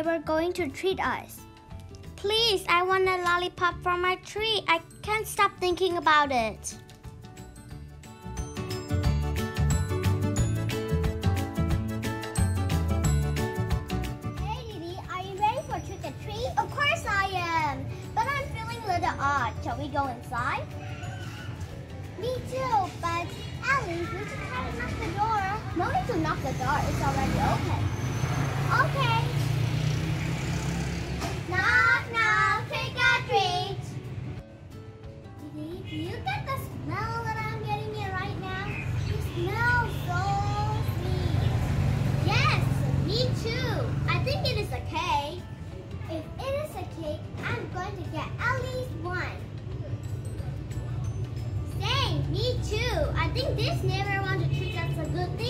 going to treat us. Please, I want a lollipop from my tree. I can't stop thinking about it. Hey, Didi, are you ready for trick or treat? Of course I am. But I'm feeling a little odd. Shall we go inside? Me too, but Ellie, we should try to knock the door. No need to knock the door. It's already open. I'm to get at least one. Same, me too. I think this neighbor wants to treat us a good things.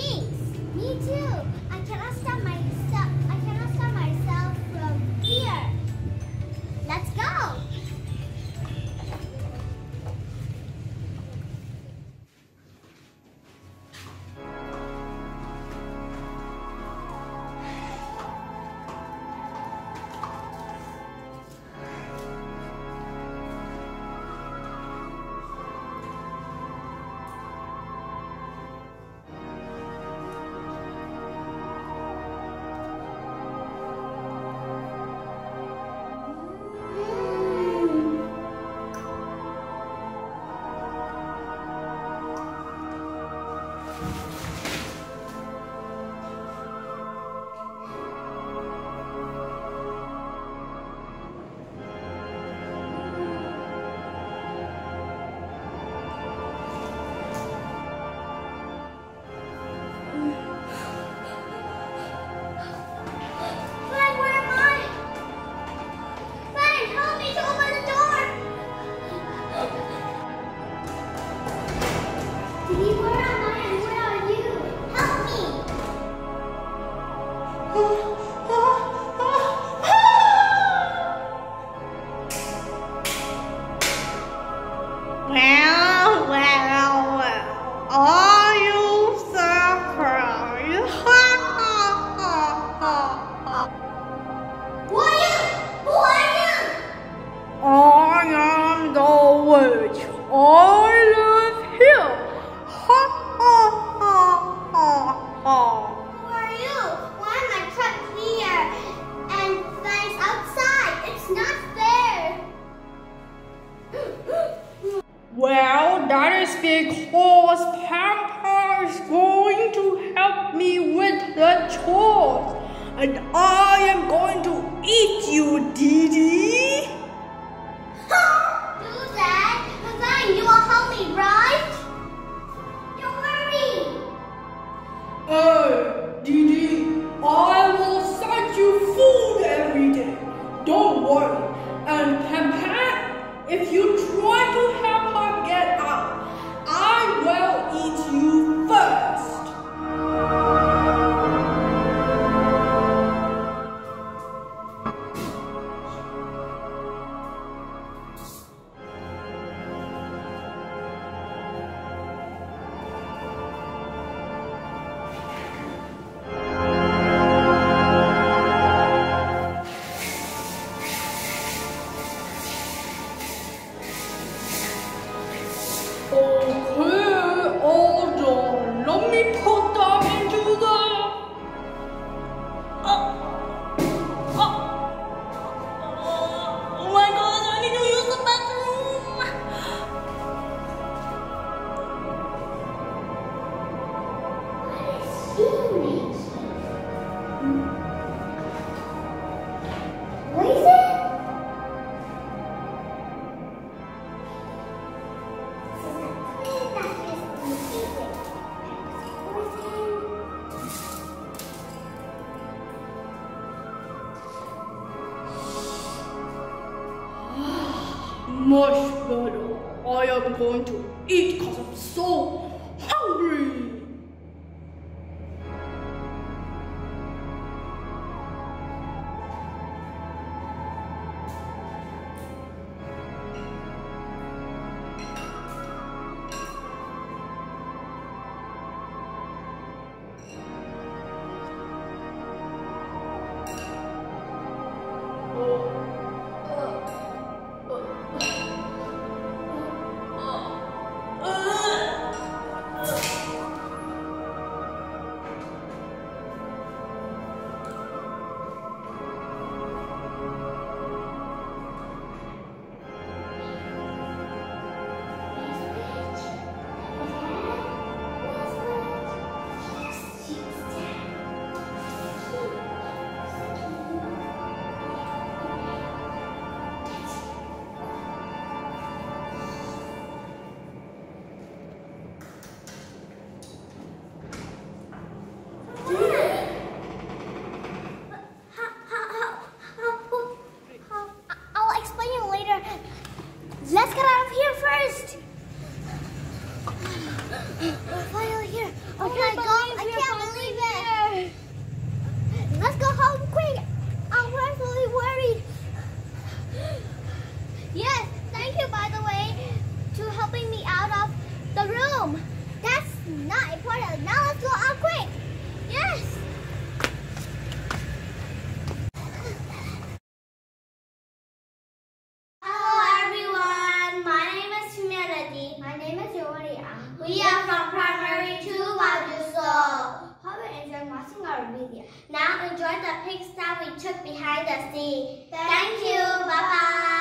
Because Pampa is going to help me with the chores. And I Better. I am going to eat because I'm so Let's get out of here first. We're finally here. Oh, oh my God, I can't believe it. Here. Let's go home quick. I'm really worried. Yes, thank you, by the way, to helping me out of the room. That's not important. Now let's go enjoyed the pig we took behind the sea. Thank you. Bye-bye.